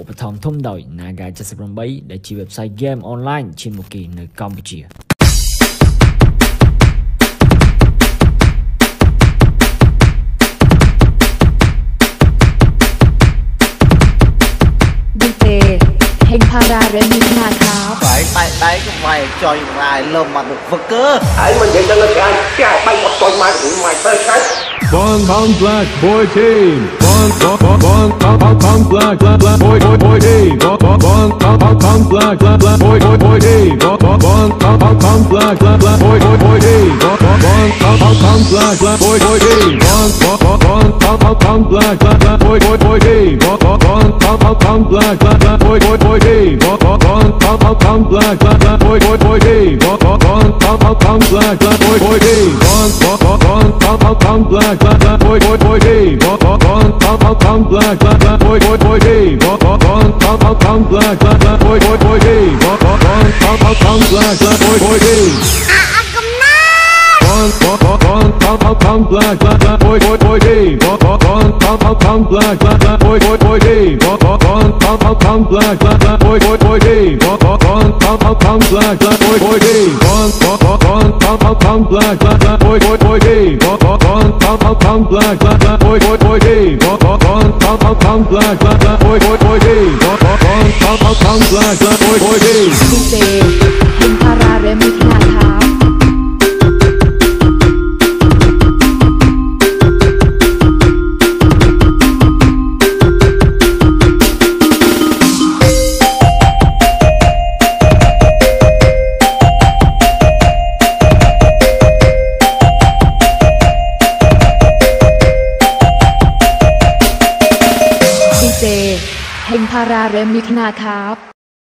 ឧបត្ថម្ភធំដោយ Naga 78ដែលជា website game online ឈិនម៉ូគីនៅកម្ពុជាេងផារ៉ារេមីណាថាបាយតែតែកុំវាយចុយរាយលំមកវឹកគឺហើយមិននិយាយទៅលើការចាយបាញ់មកចុយមកវិញមកទៅឆាច់ Bong Bong Black Boy Team. Bong Bong Bong Bong Bong Bong Bong Black Black Black Boy Boy Boy Team. Bong Bong Bong Bong Bong Bong Black Black Black Boy Boy Boy Team. Bong Bong Bong Bong Bong Bong Black Black Black Boy Boy Boy Team. Bong Bong Bong Bong Bong Bong Black Black Boy Boy Team. Bong Bong Bong Bong Bong Bong Bong Black Black Black Boy Boy Boy Team. Bong Bong Bong Bong Bong Bong Black Black Black Boy Boy Boy Team. Bong Bong Bong Bong Bong Bong Black Black Black Boy Boy Boy Team. Bong Bong Bong Bong Bong Bong Black Black Boy Boy Team. Bong Bong Black Black Black Boy Boy Boy Team. Bong Bong Bong Bong Bong Bong Black Black Black Boy Boy Boy Team. Bong Bong Bong Bong Bong Bong Black Black Black Boy Boy Boy Team. Bong Bong Bong Bong Bong Bong Black Black Boy Boy Team. Bong bong bong bong bong bong bong black black black boy boy boy team. Bong bong bong bong bong bong black black black boy boy boy team. Bong bong bong bong bong bong black black black boy boy boy team. Bong bong bong bong bong bong black black boy boy team. Bong bong bong bong bong bong bong black black black boy boy boy team. Bong bong bong bong bong bong black black black boy boy boy team. Bong bong bong bong bong bong black black black boy boy boy team. Bong bong bong bong bong bong black black boy boy team. เจ เฮงพาราเรมิกนาครับ